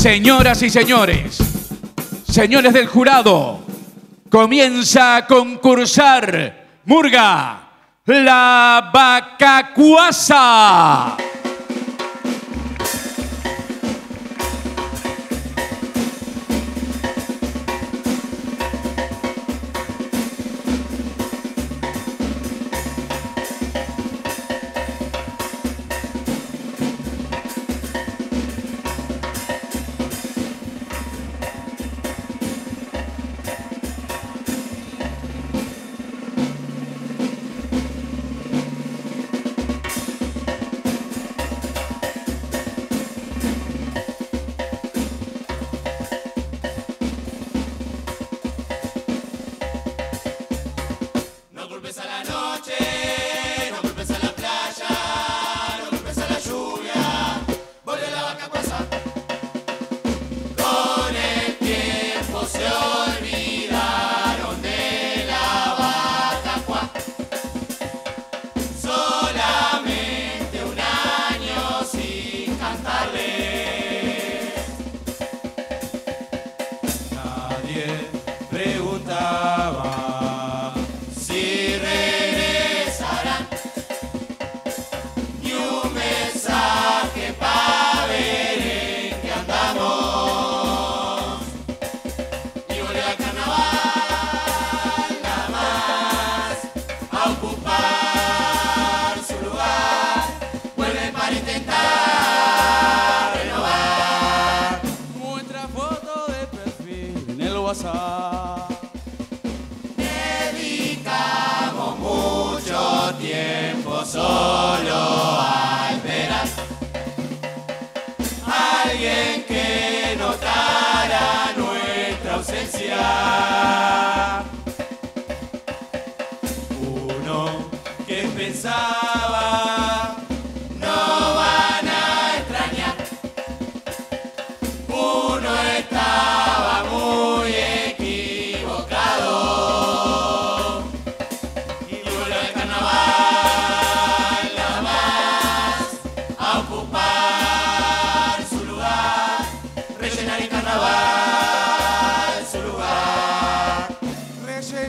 Señoras y señores, señores del jurado, comienza a concursar Murga, la vacacuasa.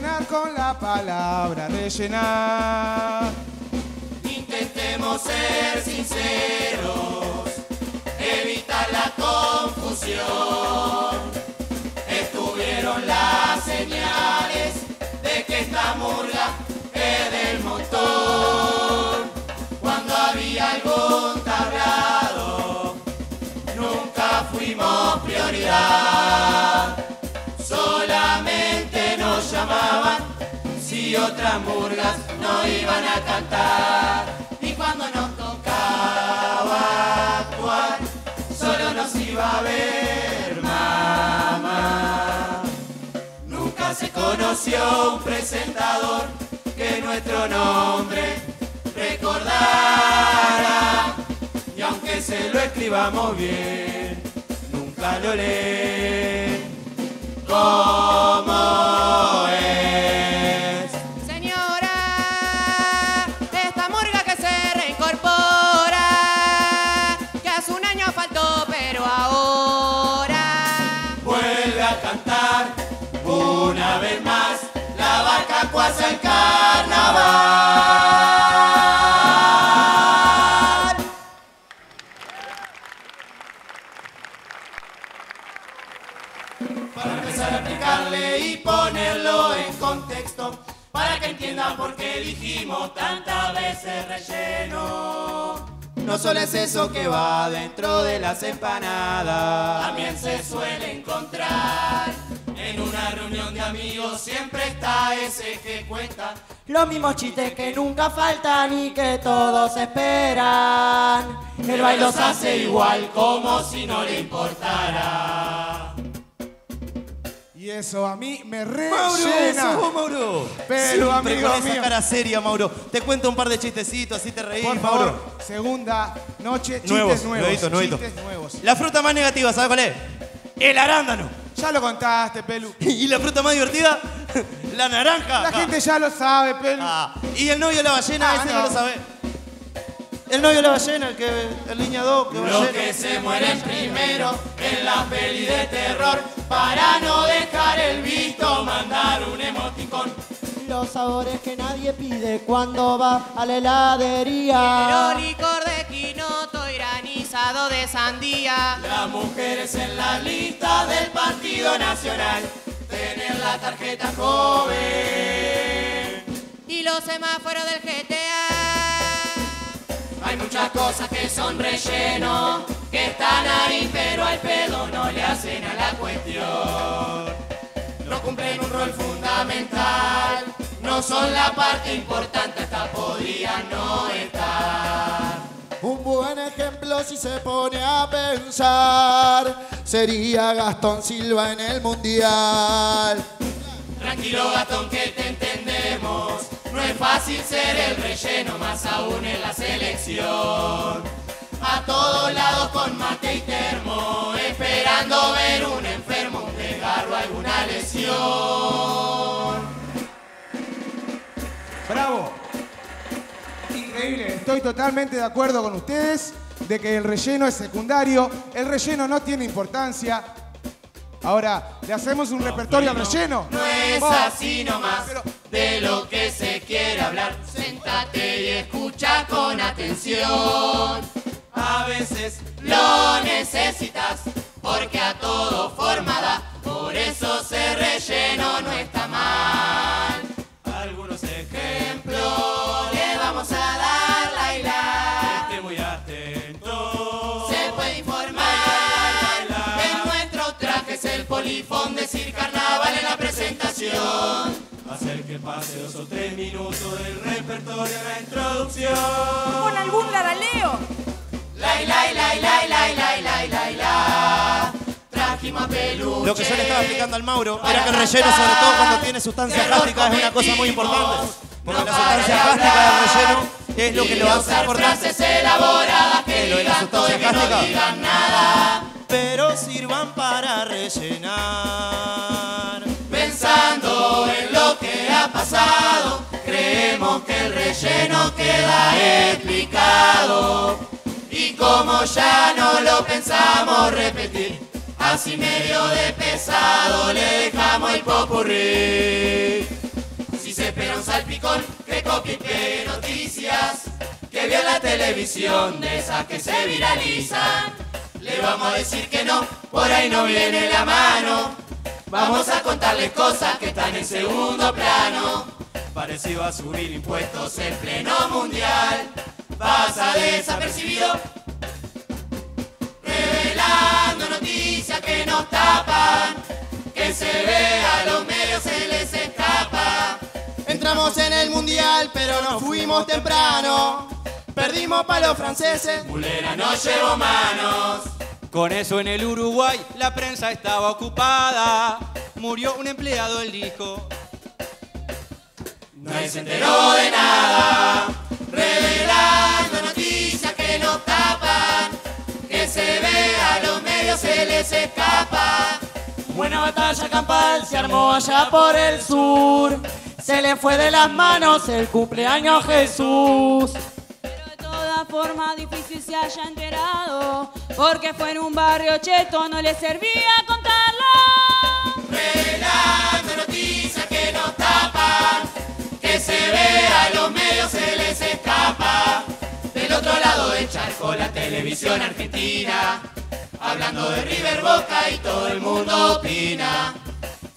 Con la palabra, rellenar. Intentemos ser sinceros, evitar la confusión. Estuvieron las señales de que esta murga es del montón. Cuando había algún tablado, nunca fuimos prioridad. Si otras murgas no iban a cantar. Y cuando nos tocaba actuar, solo nos iba a ver mamá. Nunca se conoció un presentador que nuestro nombre recordara. Y aunque se lo escribamos bien, nunca lo leen como es. Señora, esta murga que se reincorpora, que hace un año faltó, pero ahora Vuelve a cantar una vez más la vaca cuasa el carnaval. Para empezar a explicarle y ponerlo en contexto, para que entiendan por qué dijimos tantas veces relleno. No solo es eso que va dentro de las empanadas, también se suele encontrar. En una reunión de amigos siempre está ese que cuenta Los mismos chistes que nunca faltan y que todos esperan. El baile los hace igual como si no le importara. Eso a mí me Mauro, rellena. sos vos, Mauro. Pero, Siempre amigo con esa mío. cara seria, Mauro. Te cuento un par de chistecitos, así te reís, Por Mauro. favor, segunda noche, chistes Nuevos, nuevos. nuevitos, nuevitos. Chistes nuevos. La fruta más negativa, ¿sabes cuál es? El arándano. Ya lo contaste, Pelu. ¿Y la fruta más divertida? La naranja. La gente ya lo sabe, Pelu. Ah, y el novio de la ballena, Ah, ese no. no. lo sabe. El novio de la ballena, el que. El línea 2, que Los ballena. que se mueren primero en la peli de terror. Para no dejar el visto, mandar un emoticón. Los sabores que nadie pide cuando va a la heladería. Pero licor de quinoto y granizado de sandía. Las mujeres en la lista del Partido Nacional. Tener la tarjeta joven. Y los semáforos del GTA. Hay muchas cosas que son relleno, que están ahí, pero al pedo no le hacen a la cuestión. No cumplen un rol fundamental, no son la parte importante, hasta podrían no estar. Un buen ejemplo si se pone a pensar sería Gastón Silva en el Mundial. Tranquilo Gastón que te fácil ser el relleno, más aún en la selección. A todos lados con mate y termo, esperando ver un enfermo, un desgarro, alguna lesión. Bravo. Increíble. Estoy totalmente de acuerdo con ustedes de que el relleno es secundario. El relleno no tiene importancia. Ahora, ¿le hacemos un repertorio al relleno? No es Vos. así nomás Pero- de lo que se quiere hablar. Sentate y escucha con atención. A veces lo necesitas porque a todo forma da. Por eso se relleno no está Hacer que pase dos o tres minutos del repertorio en la introducción. con algún laraleo. La y la y la y la y la. Trajimos a peluche. Lo que yo le estaba explicando al Mauro era que el relleno, sobre todo cuando tiene sustancia gástrica, es una cosa muy importante. Porque la sustancia gástrica del relleno es lo que lo hace importante. frases elaboradas que ¿Qué, lo de la digan todo y sustancia que no digan nada. Pero sirvan para rellenar. Pasado, creemos que el relleno queda explicado. Y como ya no lo pensamos repetir, así medio de pesado le dejamos el popurrí. Si se espera un salpicón, que copie noticias, que vea la televisión de esas que se viralizan. Le vamos a decir que no, por ahí no viene la mano. Vamos a contarles cosas que están en segundo plano. Parecido a subir impuestos en pleno mundial. Pasa desapercibido. Revelando noticias que nos tapan. Que se ve a los medios se les escapa. Entramos en el mundial, pero nos fuimos temprano. Perdimos para los franceses. Mulera no llevo manos. Con eso en el Uruguay la prensa estaba ocupada. Murió un empleado del disco. Nadie se enteró de nada. Revelando noticias que nos tapan. Que se ve a los medios se les escapa. Buena batalla campal se armó allá por el sur. Se le fue de las manos el cumpleaños Jesús. Formas difícil se haya enterado. Porque fue en un barrio cheto, no le servía contarlo. Revelando noticias que nos tapan. Que se ve a los medios se les escapa. Del otro lado del charco la televisión argentina. Hablando de River Boca y todo el mundo opina.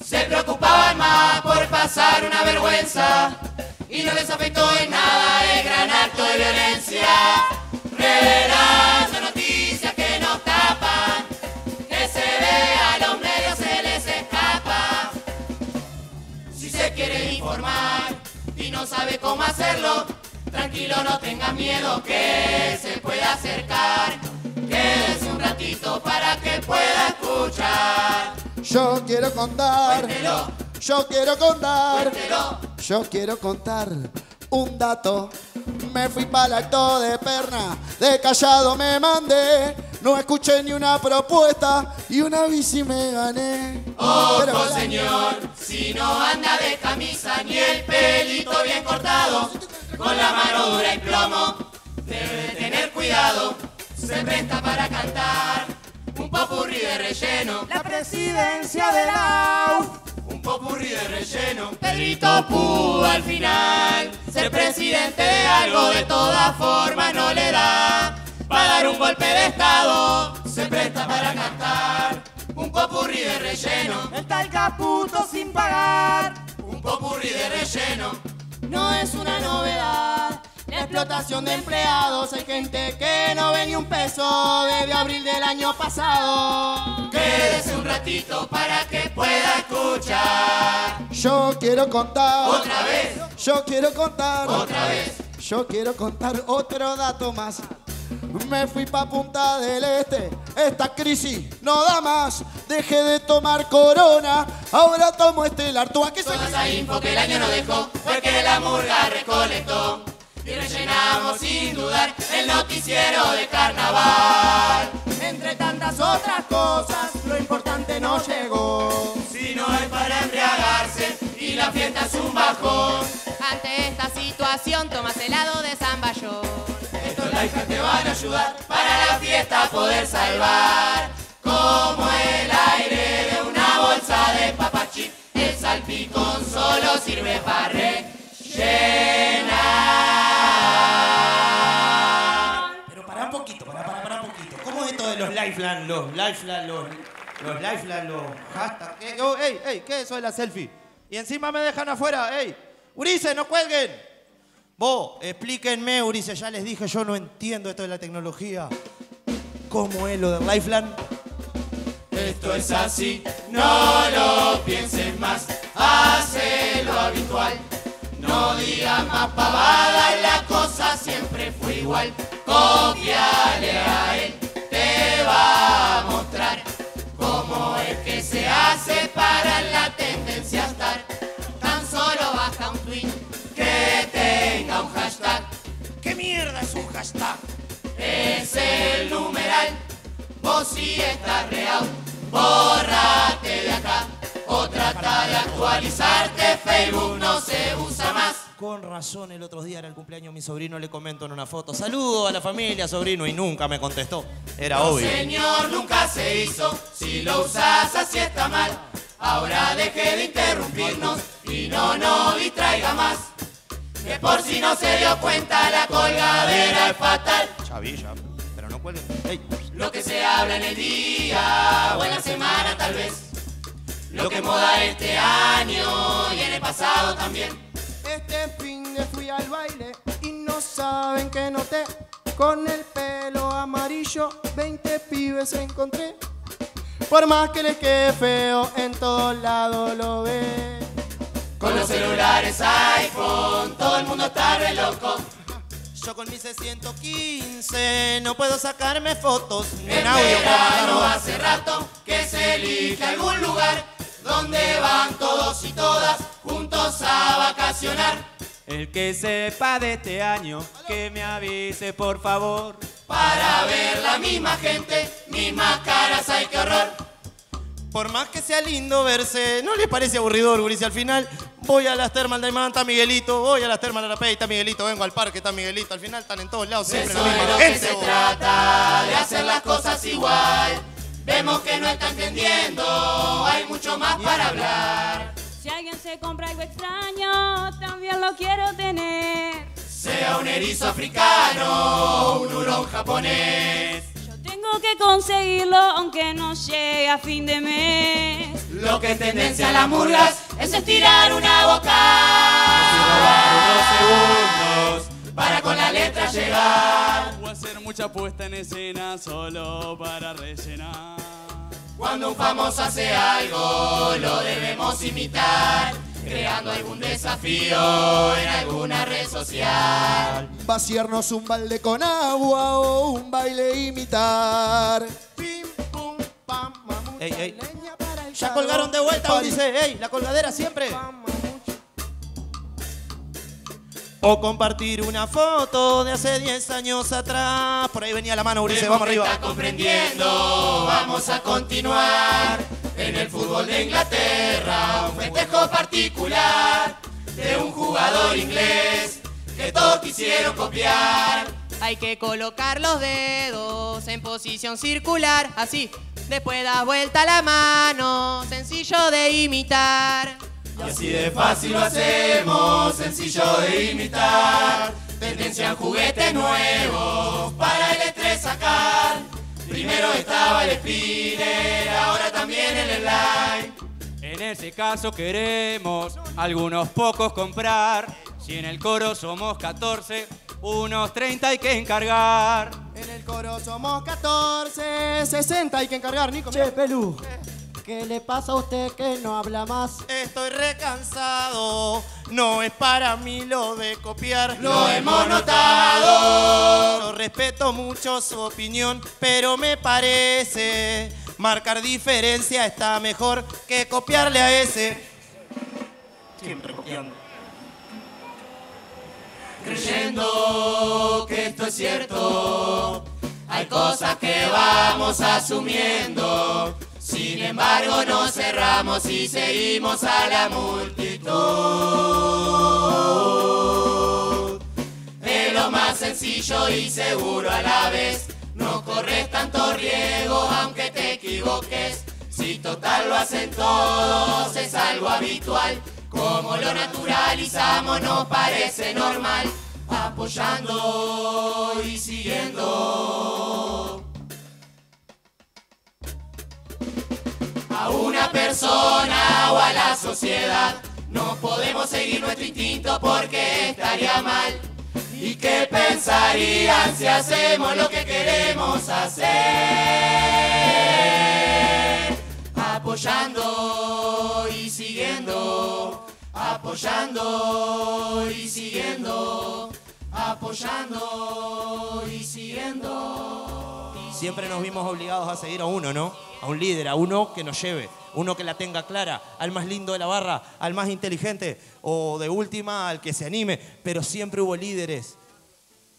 Se preocupaban más por pasar una vergüenza. Y no les afectó en nada el gran acto de violencia. Revelando noticias que nos tapan. Que se ve a los medios se les escapa. Si se quiere informar y no sabe cómo hacerlo, tranquilo, no tenga miedo que se pueda acercar. Quédese un ratito para que pueda escuchar. Yo quiero contar, Cuéntelo, yo quiero contar, cuéntelo. Yo quiero contar un dato. Me fui para el acto de perna, de callado me mandé. No escuché ni una propuesta y una bici me gané. Pero Ojo la- señor, si no anda de camisa ni el pelito bien cortado, con la mano dura y plomo, debe tener cuidado, se presta para cantar. Un popurrí de relleno, La presidencia de la popurrí de relleno. Pedrito pudo al final ser presidente de algo, de todas formas no le da. Para dar un golpe de estado, se presta para cantar. Un popurrí de relleno, El tal caputo sin pagar. un popurrí de relleno. No es una novedad. La explotación de empleados. Hay gente que no ve ni un peso desde abril del año pasado. Quédese un ratito para que pueda escuchar. Yo quiero contar. Otra vez, Yo quiero contar. otra vez. Yo quiero contar otro dato más. Me fui pa' Punta del Este. Esta crisis no da más. Dejé de tomar corona. Ahora tomo este Artúa. ¿Qué Toda se esa info que el año no dejó fue que la murga recolectó. Y rellenamos sin dudar el noticiero de carnaval. Entre tantas otras cosas, lo importante no llegó. Si no es para embriagarse y la fiesta es un bajón. Ante esta situación tomas helado de zamballón. Estos lifehacks te van a ayudar para la fiesta poder salvar. Como el aire de una bolsa de papachi, el salpicón solo sirve para rellenar. Pero pará un poquito, pará, pará, pará un poquito. ¿Cómo es esto de los lifeline, los lifeline, los, los lifeline, los hashtags? ¿Qué? Oh, ey, ey, ¿qué es eso de la selfie? Y encima me dejan afuera, ey. Urice, no cuelguen. Vos, explíquenme, Urice, ya les dije, yo no entiendo esto de la tecnología. ¿Cómo es lo del lifeline? Esto es así, no lo pienses más, hace lo habitual. No digas más pavada, la cosa siempre fue igual. Copiale a él, te va a mostrar cómo es que se hace para la tendencia estar. Tan solo baja un tweet que tenga un hashtag. ¿Qué mierda es un hashtag? Es el numeral, vos sí estás real, bórrate de acá. De actualizarte, Facebook no se usa más. Con razón, el otro día era el cumpleaños de mi sobrino, le comento en una foto. Saludo a la familia, sobrino, y nunca me contestó. Era No, obvio. señor, nunca se hizo. Si lo usas así está mal. Ahora deje de interrumpirnos y no nos distraiga más. Que por si no se dio cuenta, la colgadera es fatal. Ya vi, ya. Pero no cuelguen. Ey, Lo que se habla en el día o en la semana tal vez. Lo que moda este año y en el pasado también. Este fin de fui al baile y no saben que noté. Con el pelo amarillo, 20 pibes encontré. Por más que les quede feo, en todos lados lo ve. Con los celulares iPhone, todo el mundo está re loco. Yo con mi 615 no puedo sacarme fotos en En audio verano hace rato que se elige algún lugar donde van todos y todas juntos a vacacionar. El que sepa de este año, que me avise por favor. Para ver la misma gente, mismas caras, ay qué horror. Por más que sea lindo verse, ¿no les parece aburridor, Gurice? Al final voy a las termas de está Miguelito, voy a las termas de la Pey, está Miguelito, vengo al parque, está Miguelito. Al final están en todos lados, siempre Eso la es que se trata, de hacer las cosas igual. Vemos que no está entendiendo, hay mucho más para hablar. Si alguien se compra algo extraño, también lo quiero tener. Sea un erizo africano un hurón japonés. Yo tengo que conseguirlo aunque no llegue a fin de mes. Lo que es tendencia a las murgas es estirar una boca. Unos segundos. Para con la letra llegar. O hacer mucha puesta en escena solo para rellenar. Cuando un famoso hace algo, lo debemos imitar. Creando algún desafío en alguna red social. Vaciarnos un balde con agua o un baile imitar. Pim, pum, pam, Ey, ey. leña para el Ya colgaron de vuelta, Gurice. Ey, la colgadera siempre. O compartir una foto de hace 10 años atrás. Por ahí venía la mano, Vemos vamos arriba. Está comprendiendo, vamos a continuar. En el fútbol de Inglaterra, un festejo particular de un jugador inglés que todos quisieron copiar. Hay que colocar los dedos en posición circular, así. Después das vuelta la mano, sencillo de imitar. Y así de fácil lo hacemos, sencillo de imitar. Tendencia en juguetes nuevos para el estrés sacar. Primero estaba el spinner, ahora también el slide. En ese caso queremos algunos pocos comprar. Si en el coro somos 14, unos 30 hay que encargar. En el coro somos 14, 60 hay que encargar, Nico. Che, Pelú, ¿qué le pasa a usted que no habla más? Estoy recansado, no es para mí lo de copiar. Lo hemos notado. Yo respeto mucho su opinión, pero me parece marcar diferencia está mejor que copiarle a ese. Siempre copiando. Creyendo que esto es cierto, hay cosas que vamos asumiendo. Sin embargo, nos cerramos y seguimos a la multitud. De lo más sencillo y seguro a la vez. No corres tanto riesgo aunque te equivoques. Si total lo hacen todos, es algo habitual. Como lo naturalizamos nos parece normal. Apoyando y siguiendo. A una persona o a la sociedad. No podemos seguir nuestro instinto porque estaría mal. ¿Y qué pensarían si hacemos lo que queremos hacer? Apoyando y siguiendo, apoyando y siguiendo, apoyando y siguiendo. Siempre nos vimos obligados a seguir a uno, ¿no? A un líder, a uno que nos lleve, uno que la tenga clara, al más lindo de la barra, al más inteligente o de última al que se anime, pero siempre hubo líderes.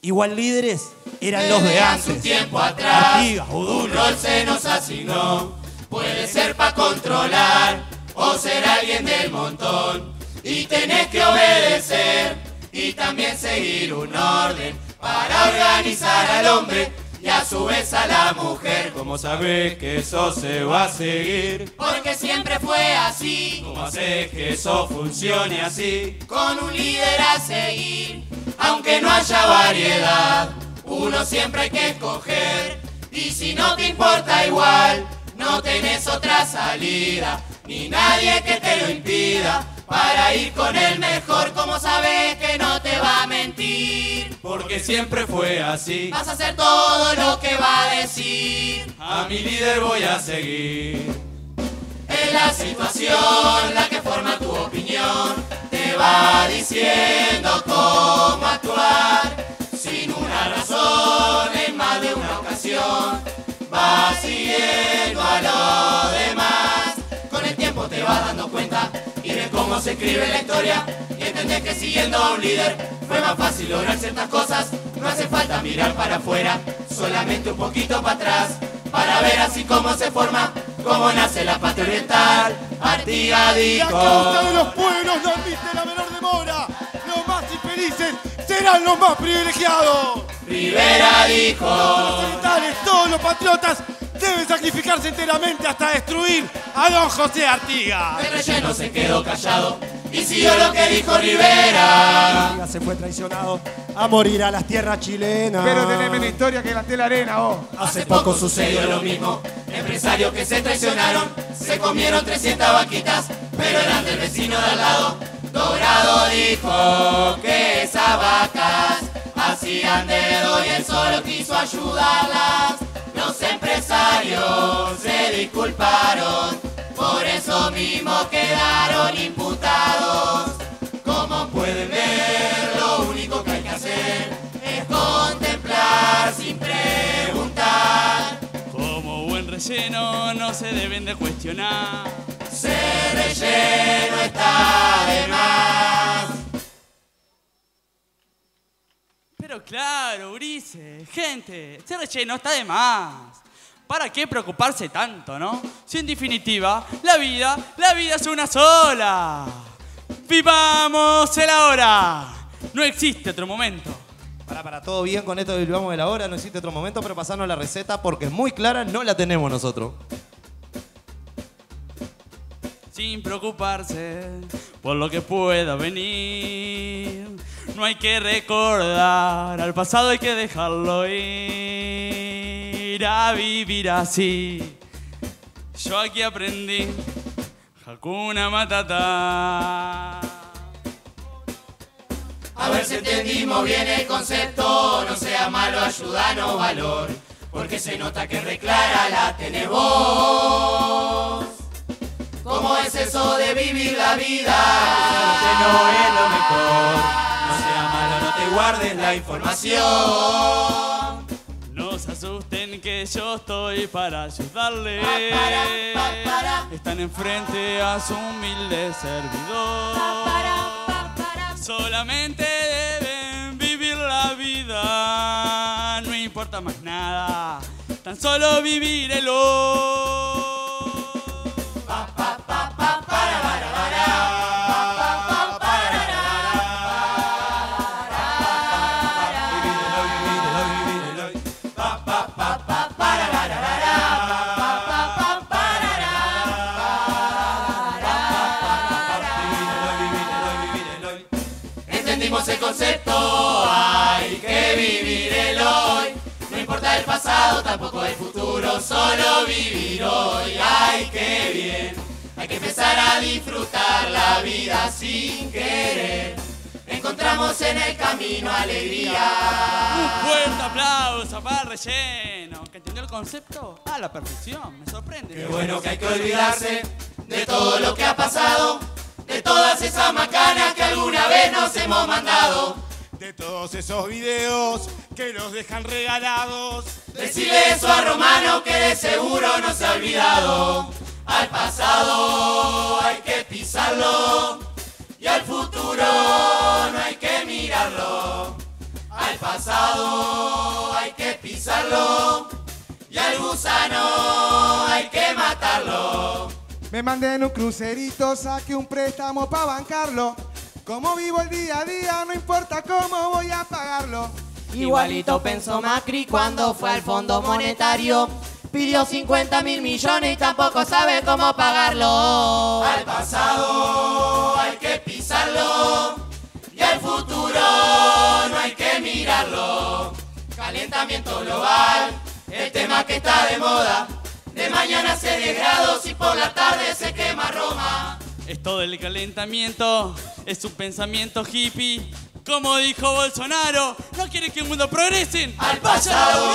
Igual líderes eran los de hace un antes. tiempo atrás, Artigas, un rol se nos asignó. Puede ser para controlar o ser alguien del montón. Y tenés que obedecer y también seguir un orden para organizar al hombre y a su vez a la mujer. ¿Cómo sabés que eso se va a seguir? Porque siempre fue así, ¿Cómo haces que eso funcione así? con un líder a seguir. Aunque no haya variedad, uno siempre hay que escoger. Y si no te importa igual, no tenés otra salida, ni nadie que te lo impida. Para ir con el mejor, como sabes que no te va a mentir. Porque siempre fue así. Vas a hacer todo lo que va a decir. A mi líder voy a seguir. Es la situación la que forma tu opinión. Te va diciendo cómo actuar. Sin una razón, en más de una ocasión. Vas siguiendo a los demás. Con el tiempo te vas dando cuenta cómo se escribe la historia. Y entendés que siguiendo a un líder fue más fácil lograr ciertas cosas. No hace falta mirar para afuera, solamente un poquito para atrás. Para ver así cómo se forma, cómo nace la patria oriental. Artigas Y a dijo. causa de los pueblos no admite la menor demora. Los más infelices serán los más privilegiados. Rivera Todos los dijo. orientales, todos los patriotas deben sacrificarse enteramente hasta destruir a don José Artigas. El relleno se quedó callado y siguió lo que dijo Rivera. Artigas se fue traicionado a morir a las tierras chilenas. Pero tenés menos historia que de la arena, vos. Hace poco sucedió lo mismo. Empresarios que se traicionaron, se comieron 300 vaquitas, pero eran del vecino de al lado. Dorado dijo que esas vacas hacían dedo y él solo quiso ayudarlas. Los empresarios se disculparon, por eso mismo quedaron imputados. Como pueden ver, lo único que hay que hacer es contemplar sin preguntar. Como buen relleno no se deben de cuestionar. Ser relleno está de más. Pero claro, Ulises, gente, ese relleno está de más. ¿Para qué preocuparse tanto, no? Si en definitiva, la vida, la vida es una sola. ¡Vivamos el ahora! No existe otro momento. Para, para, todo bien con esto de la hora, no existe otro momento, pero pasarnos la receta porque es muy clara, no la tenemos nosotros. sin preocuparse por lo que pueda venir. No hay que recordar, al pasado hay que dejarlo ir a vivir así. Yo aquí aprendí Hakuna Matata. A ver si entendimos bien el concepto, no sea malo, ayúdanos valor, porque se nota que reclara la tenés vos. ¿Cómo es eso de vivir la vida? Que no es lo mejor, no sea malo, no te guardes la información. Que yo estoy para ayudarles. Están enfrente a su humilde servidor. Solamente deben vivir la vida. No importa más nada. Tan solo vivir el hoy. Pasado, tampoco el futuro, solo vivir hoy. Ay, qué bien. Hay que empezar a disfrutar la vida sin querer. Encontramos en el camino alegría. Un fuerte aplauso para el relleno, que entendió el concepto a la perfección. Me sorprende. Qué bueno que hay que olvidarse de todo lo que ha pasado, de todas esas macanas que alguna vez nos hemos mandado. De todos esos videos que nos dejan regalados. Decirle eso a Romano que de seguro no se ha olvidado. Al pasado hay que pisarlo y al futuro no hay que mirarlo. Al pasado hay que pisarlo y al gusano hay que matarlo. Me mandé en un crucerito, saqué un préstamo para bancarlo. Como vivo el día a día, no importa cómo voy a pagarlo. Igualito pensó Macri cuando fue al Fondo Monetario. Pidió 50 mil millones y tampoco sabe cómo pagarlo. Al pasado hay que pisarlo y al futuro no hay que mirarlo. Calentamiento global, el tema que está de moda. De mañana hace 10 grados y por la tarde se quema Roma. Esto del calentamiento es un pensamiento hippie. Como dijo Bolsonaro, no quiere que el mundo progrese. Al pasado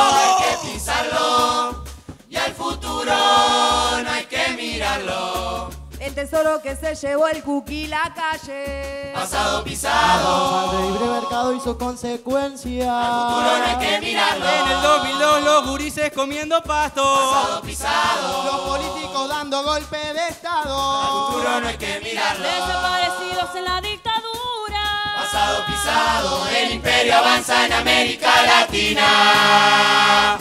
hay que pisarlo y al futuro no hay que mirarlo. El tesoro que se llevó el cookie la calle. Pasado pisado, Padre libre mercado sus consecuencias. futuro no hay que mirarlo. En el 2002 los gurises comiendo pasto. Pasado pisado, Los políticos dando golpe de estado. futuro no hay que mirarlo. Desaparecidos en la dictadura. Pasado pisado, el imperio avanza en América Latina.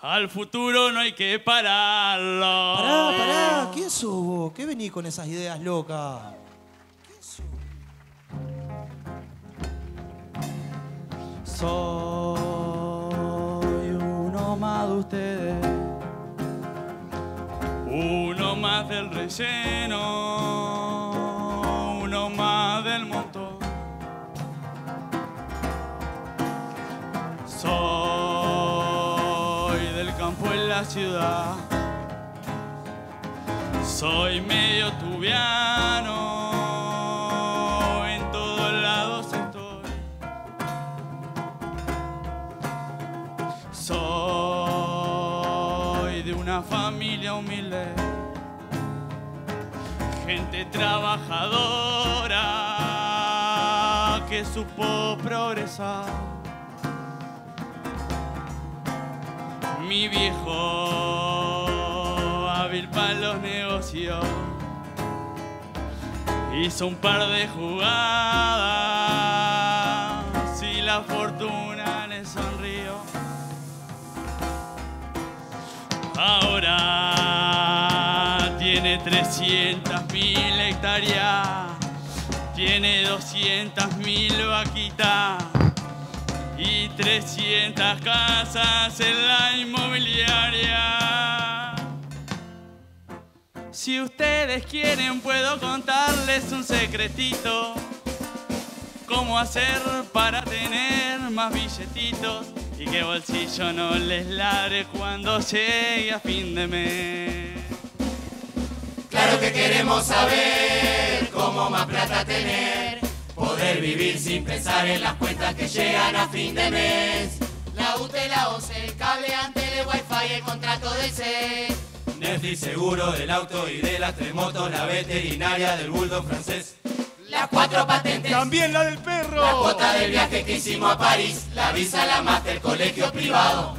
Al futuro no hay que pararlo. Pará, pará, ¿quién sos vos? ¿Qué venís con esas ideas locas? Soy uno más de ustedes. Uno más del relleno. Uno más del montón. La ciudad. Soy medio tubiano. En todos lados estoy. Soy de una familia humilde, gente trabajadora que supo progresar. Mi viejo, hábil para los negocios, hizo un par de jugadas y la fortuna le sonrió. Ahora tiene 300 mil hectáreas, tiene 200 mil vaquitas 300 casas en la inmobiliaria. Si ustedes quieren puedo contarles un secretito. Cómo hacer para tener más billetitos y que bolsillo no les ladre cuando llegue a fin de mes. Claro que queremos saber cómo más plata tener. Poder vivir sin pensar en las cuentas que llegan a fin de mes. La UTE, la OCE, el cable ante el wifi, el contrato del C. Netflix seguro del auto y de las tres motos, la veterinaria del bulldog francés. Las cuatro patentes. También la del perro. La cuota del viaje que hicimos a París. La visa, la máster, colegio privado.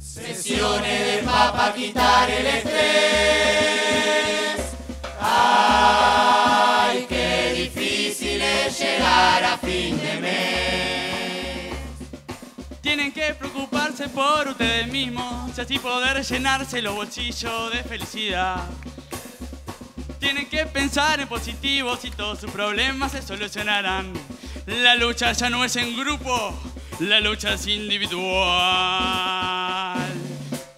Sesiones de papa, quitar el estrés. Difícil es llegar a fin de mes. Tienen que preocuparse por ustedes mismos y así poder llenarse los bolsillos de felicidad. Tienen que pensar en positivo y todos sus problemas se solucionarán. La lucha ya no es en grupo, la lucha es individual.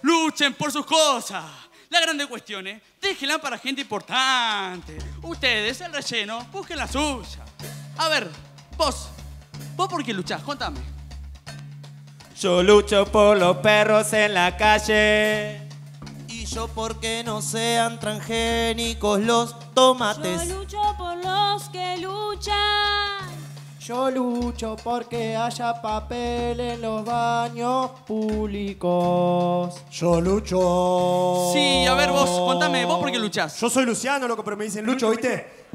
Luchen por sus cosas. Las grandes cuestiones, déjenlas para gente importante. Ustedes, el relleno, busquen la suya. A ver, vos, vos por qué luchás, contame. Yo lucho por los perros en la calle. Y yo porque no sean transgénicos los tomates. Yo lucho por los que luchan. Yo lucho porque haya papel en los baños públicos. Yo lucho. Sí, a ver vos, contame, vos por qué luchás. Yo soy Luciano, loco, pero me dicen Lucho, ¿viste?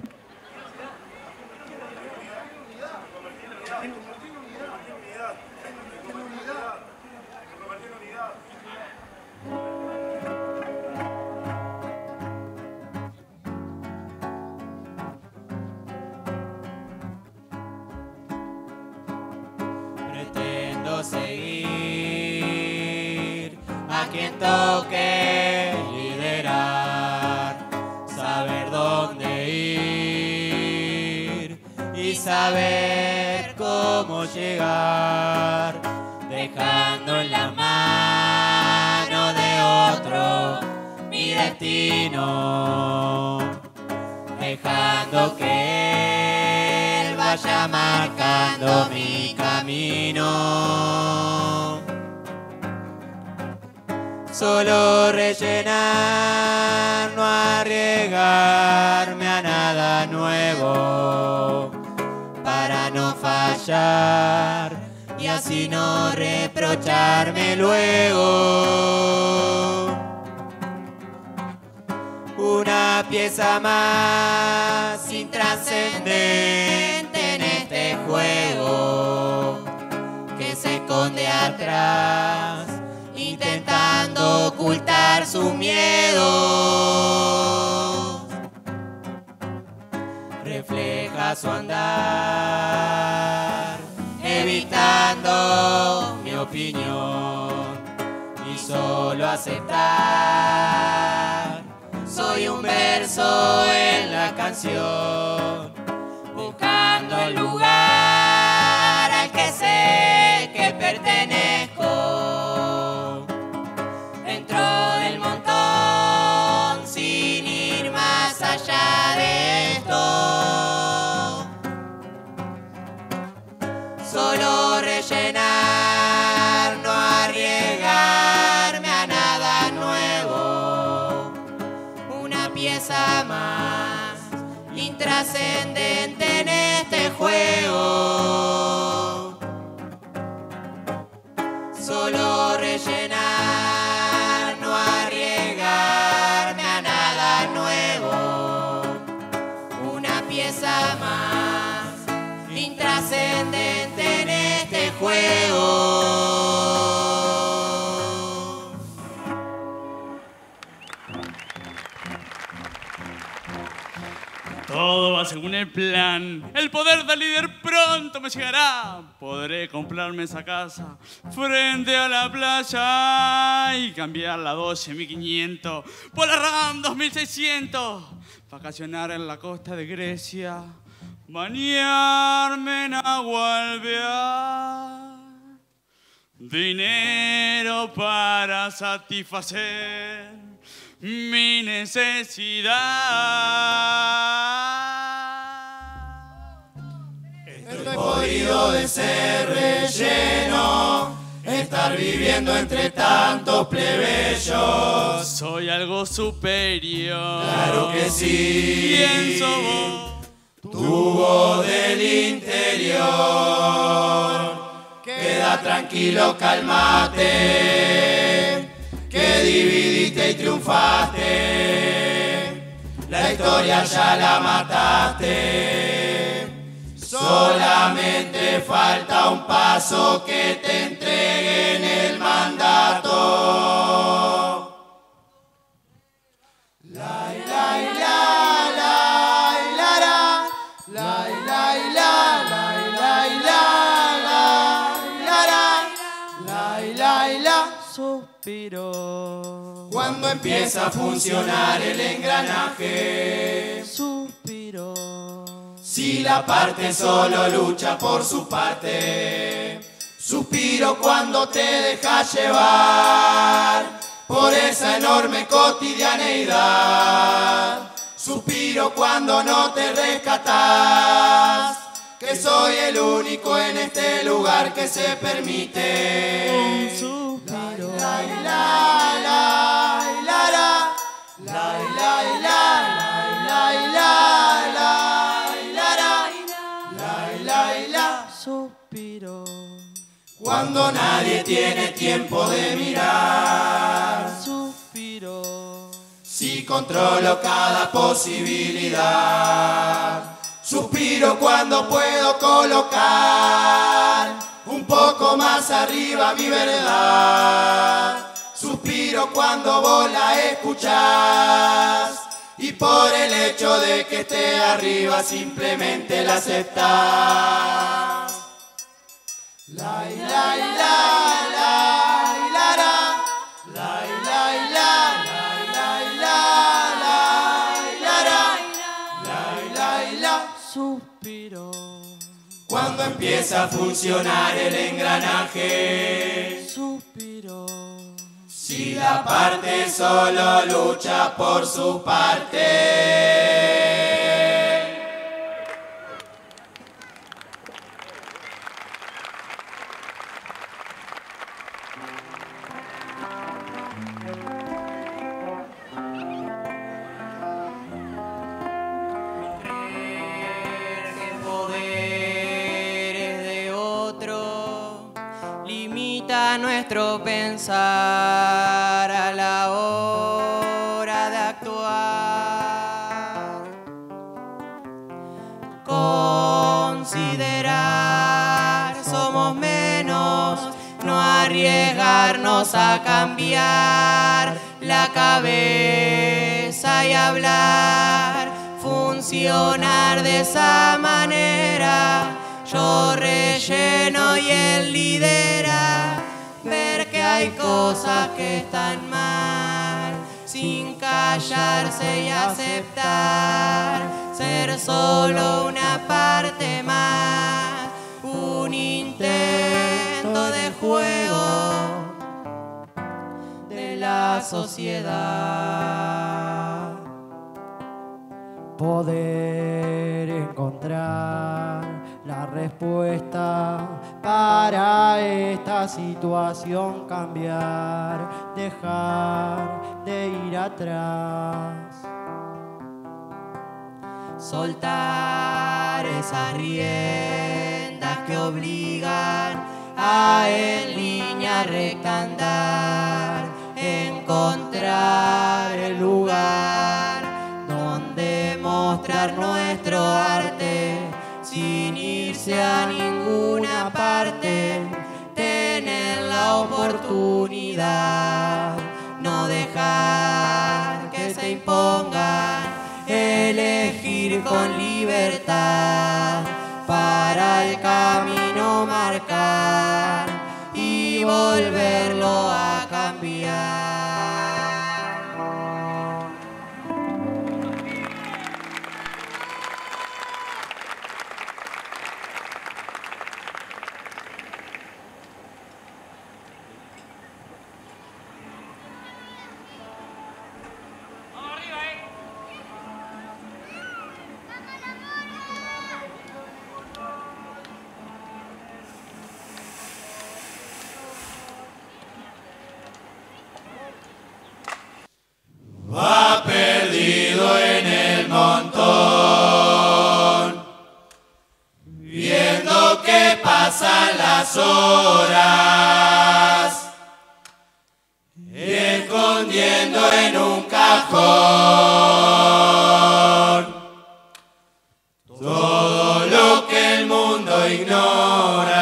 Toque liderar, saber dónde ir y saber cómo llegar, dejando en la mano de otro mi destino, dejando que él vaya marcando mi camino. Solo rellenar, no arriesgarme a nada nuevo para no fallar y así no reprocharme luego. Una pieza más intrascendente en este juego que se esconde atrás ocultar su miedo. Refleja su andar, evitando mi opinión y solo aceptar. Soy un verso en la canción, buscando el lugar al que sé que pertenezco. Este el plan. El poder del líder pronto me llegará. Podré comprarme esa casa frente a la playa y cambiar la 12500 por la RAM 2600. Vacacionar en la costa de Grecia. Bañarme en agua alvear. dinero para satisfacer mi necesidad. De ser relleno, estar viviendo entre tantos plebeyos. Soy algo superior. Claro que sí. Tu voz del interior. Queda tranquilo, calmate, que dividiste y triunfaste. La historia ya la mataste. Solamente falta un paso que te entreguen el mandato. La, la, la, la, la, la, la, la, la, la, la, la, la, la, Suspiro. Cuando empieza a funcionar el engranaje. Si la parte solo lucha por su parte, suspiro cuando te dejas llevar por esa enorme cotidianeidad. Suspiro cuando no te rescatas, que soy el único en este lugar que se permite. Nadie tiene tiempo de mirar, Suspiro. si controlo cada posibilidad, suspiro cuando puedo colocar un poco más arriba mi verdad. Suspiro cuando vos la escuchás y por el hecho de que esté arriba simplemente la aceptás. La la la Empieza a funcionar el engranaje, si la parte solo lucha por su parte. Nuestro pensar a la hora de actuar. Considerar somos menos, no arriesgarnos a cambiar la cabeza y hablar funcionar de esa manera. Yo relleno y él lidera. Hay cosas que están mal, sin callarse y aceptar. Ser solo una parte más, un intento de juego de la sociedad poder encontrar la respuesta para esta situación, cambiar, dejar de ir atrás. soltar esas riendas que obligan a en línea recta andar, encontrar el lugar donde mostrar nuestro arte irse a ninguna parte, tener la oportunidad, no dejar que se impongan elegir con libertad para el camino marcar y volverlo pasan las horas. Y escondiendo en un cajón todo lo que el mundo ignora,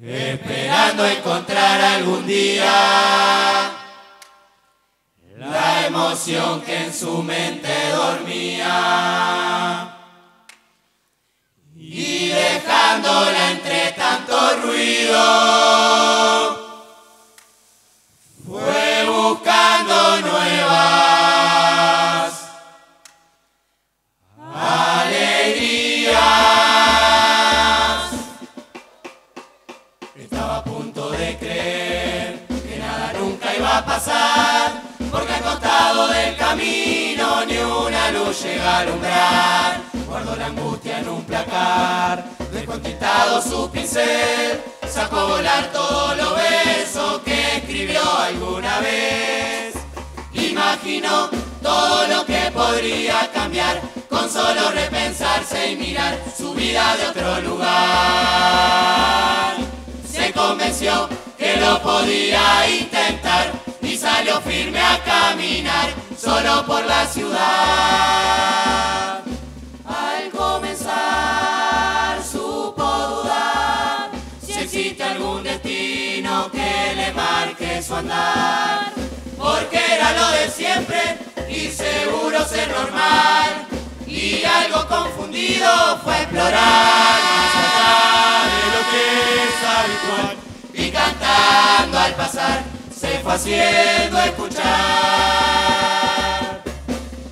esperando encontrar algún día la emoción que en su mente Guardó la angustia en un placar, dejó enquistado su pincel, sacó a volar todos los versos que escribió alguna vez. Imaginó todo lo que podría cambiar con solo repensarse y mirar su vida de otro lugar. Se convenció que lo podía intentar y salió firme a caminar solo por la ciudad. Que le marque su andar, porque era lo de siempre y seguro ser normal. Y algo confundido fue explorar más allá de lo que es habitual. Y cantando al pasar se fue haciendo escuchar.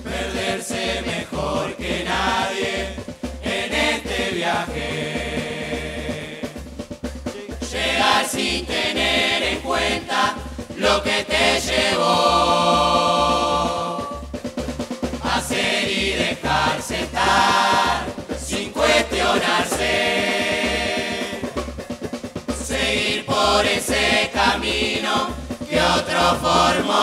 Perderse mejor que nadie en este viaje. Sin tener en cuenta lo que te llevó. Hacer y dejarse estar sin cuestionarse. Seguir por ese camino que otro formó.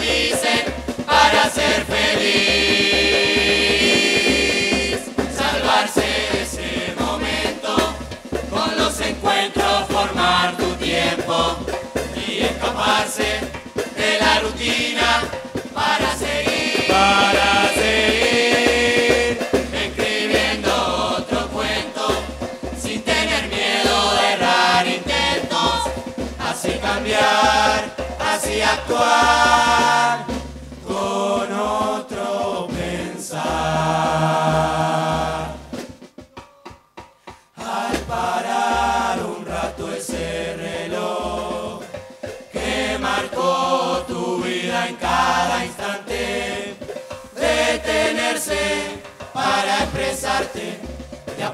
Dicen para ser feliz. Salvarse de ese momento, con los encuentros formar tu tiempo y escaparse de la rutina para seguir, para seguir escribiendo otro cuento sin tener miedo de errar intentos, así cambiar, así actuar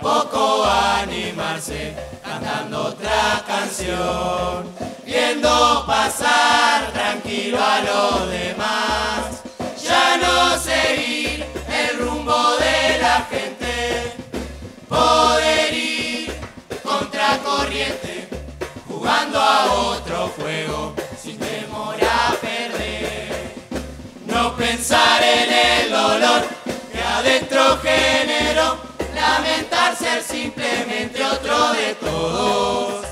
poco animarse, cantando otra canción, viendo pasar tranquilo a los demás, ya no seguir el rumbo de la gente, poder ir contra corriente, jugando a otro juego sin temor a perder. No pensar en el dolor que adentro generó, ser simplemente otro de todos.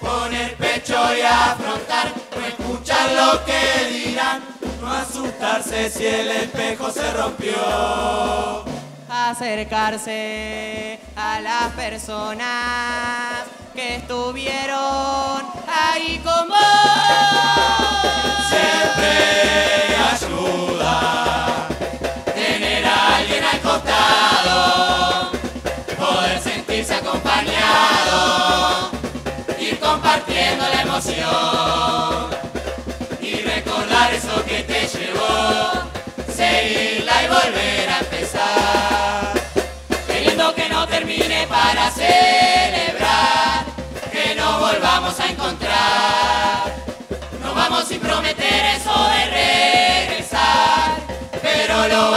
Poner pecho y afrontar, no escuchar lo que dirán, no asustarse si el espejo se rompió. acercarse a las personas que estuvieron ahí con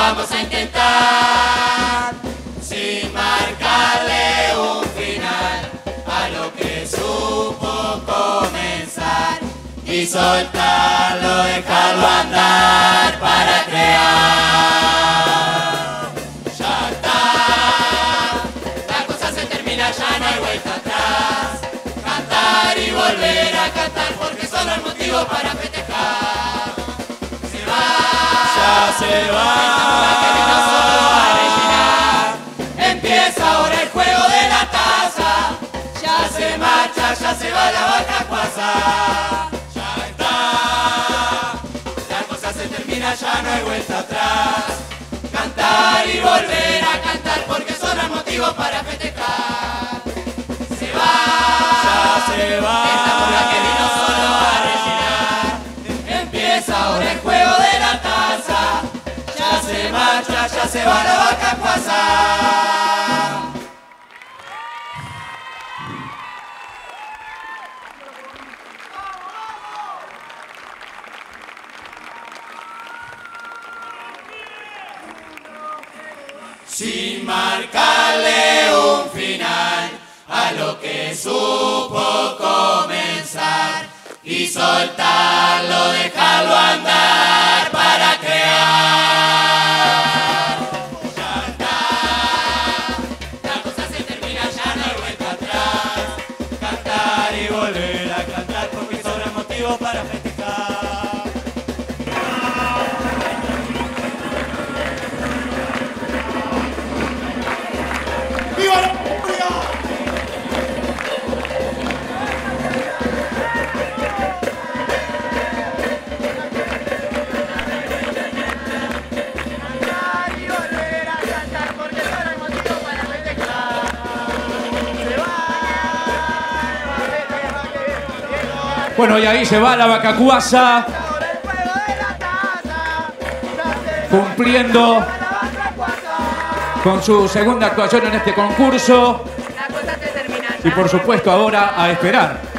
vamos a intentar sin marcarle un final a lo que supo comenzar y soltarlo, dejarlo andar para crear. Ya se va. que vino solo a rellenar. Empieza ahora el juego de la taza. Ya se marcha, ya se va la vaca cuasa. Ya está, la cosa se termina, ya no hay vuelta atrás. Cantar y volver se va la vaca cuasa. sin marcarle un final a lo que supo comenzar y soltarlo, dejarlo andar para crear. Bueno, y ahí se va la vacacuasa. Cumpliendo con su segunda actuación en este concurso. Y por supuesto ahora a esperar.